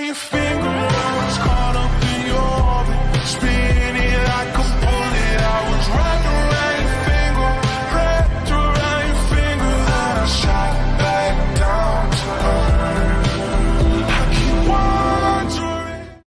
you feel